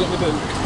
Look at do?